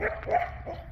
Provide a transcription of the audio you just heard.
Yeah, yeah, yeah.